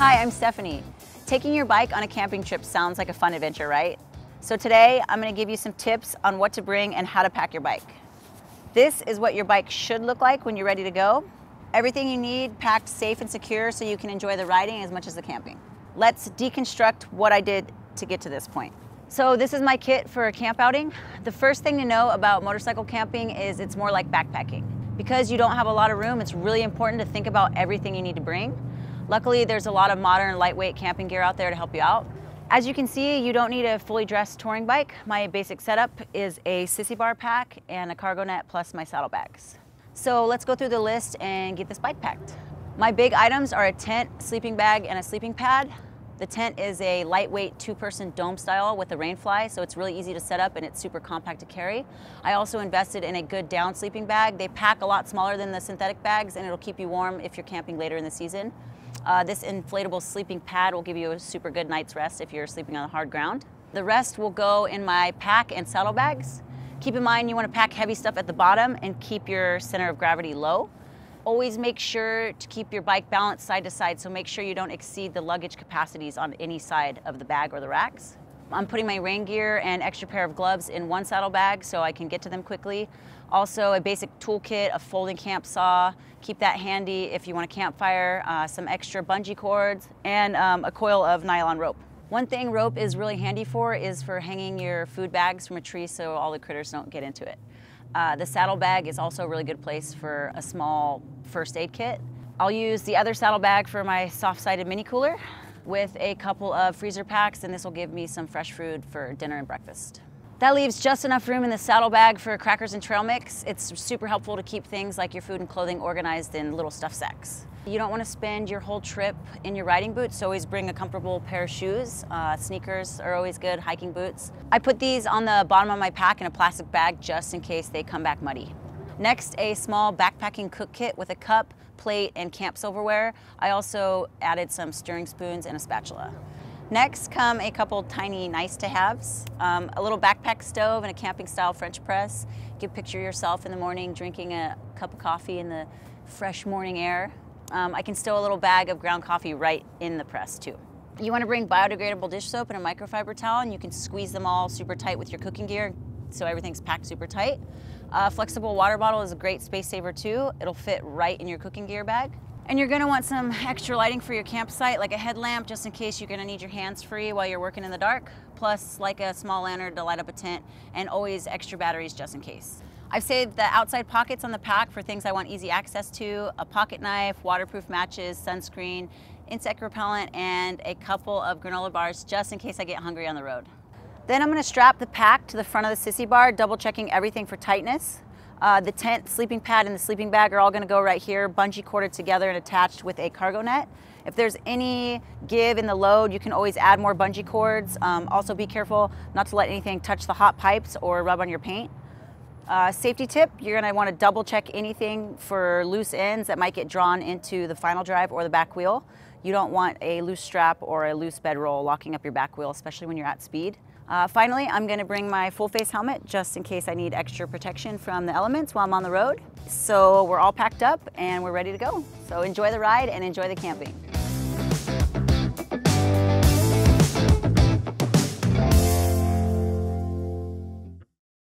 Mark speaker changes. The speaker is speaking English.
Speaker 1: Hi, I'm Stephanie. Taking your bike on a camping trip sounds like a fun adventure, right? So today I'm gonna give you some tips on what to bring and how to pack your bike. This is what your bike should look like when you're ready to go. Everything you need packed safe and secure so you can enjoy the riding as much as the camping. Let's deconstruct what I did to get to this point. So this is my kit for a camp outing. The first thing to know about motorcycle camping is it's more like backpacking. Because you don't have a lot of room, it's really important to think about everything you need to bring. Luckily, there's a lot of modern lightweight camping gear out there to help you out. As you can see, you don't need a fully dressed touring bike. My basic setup is a sissy bar pack and a cargo net plus my saddlebags. So let's go through the list and get this bike packed. My big items are a tent, sleeping bag, and a sleeping pad. The tent is a lightweight two-person dome style with a rainfly, so it's really easy to set up and it's super compact to carry. I also invested in a good down sleeping bag. They pack a lot smaller than the synthetic bags and it'll keep you warm if you're camping later in the season. Uh, this inflatable sleeping pad will give you a super good night's rest if you're sleeping on the hard ground. The rest will go in my pack and saddlebags. Keep in mind you want to pack heavy stuff at the bottom and keep your center of gravity low. Always make sure to keep your bike balanced side to side, so make sure you don't exceed the luggage capacities on any side of the bag or the racks. I'm putting my rain gear and extra pair of gloves in one saddlebag so I can get to them quickly. Also a basic toolkit, a folding camp saw, keep that handy if you want a campfire, uh, some extra bungee cords, and um, a coil of nylon rope. One thing rope is really handy for is for hanging your food bags from a tree so all the critters don't get into it. Uh, the saddlebag is also a really good place for a small first aid kit. I'll use the other saddlebag for my soft-sided mini cooler with a couple of freezer packs and this will give me some fresh food for dinner and breakfast. That leaves just enough room in the saddlebag for crackers and trail mix. It's super helpful to keep things like your food and clothing organized in little stuff sacks. You don't want to spend your whole trip in your riding boots, so always bring a comfortable pair of shoes. Uh, sneakers are always good, hiking boots. I put these on the bottom of my pack in a plastic bag just in case they come back muddy. Next, a small backpacking cook kit with a cup, plate, and camp silverware. I also added some stirring spoons and a spatula. Next come a couple tiny nice to haves, um, a little backpack stove and a camping style French press. You can picture yourself in the morning drinking a cup of coffee in the fresh morning air. Um, I can stow a little bag of ground coffee right in the press too. You want to bring biodegradable dish soap and a microfiber towel and you can squeeze them all super tight with your cooking gear so everything's packed super tight. A flexible water bottle is a great space saver too. It'll fit right in your cooking gear bag. And you're gonna want some extra lighting for your campsite, like a headlamp, just in case you're gonna need your hands free while you're working in the dark, plus like a small lantern to light up a tent, and always extra batteries just in case. I've saved the outside pockets on the pack for things I want easy access to, a pocket knife, waterproof matches, sunscreen, insect repellent, and a couple of granola bars just in case I get hungry on the road. Then I'm gonna strap the pack to the front of the sissy bar, double checking everything for tightness. Uh, the tent, sleeping pad, and the sleeping bag are all gonna go right here, bungee corded together and attached with a cargo net. If there's any give in the load, you can always add more bungee cords. Um, also be careful not to let anything touch the hot pipes or rub on your paint. Uh, safety tip, you're gonna wanna double check anything for loose ends that might get drawn into the final drive or the back wheel. You don't want a loose strap or a loose bedroll locking up your back wheel, especially when you're at speed. Uh, finally, I'm gonna bring my full face helmet just in case I need extra protection from the elements while I'm on the road. So we're all packed up and we're ready to go. So enjoy the ride and enjoy the camping.